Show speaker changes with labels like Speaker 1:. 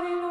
Speaker 1: Hallelujah.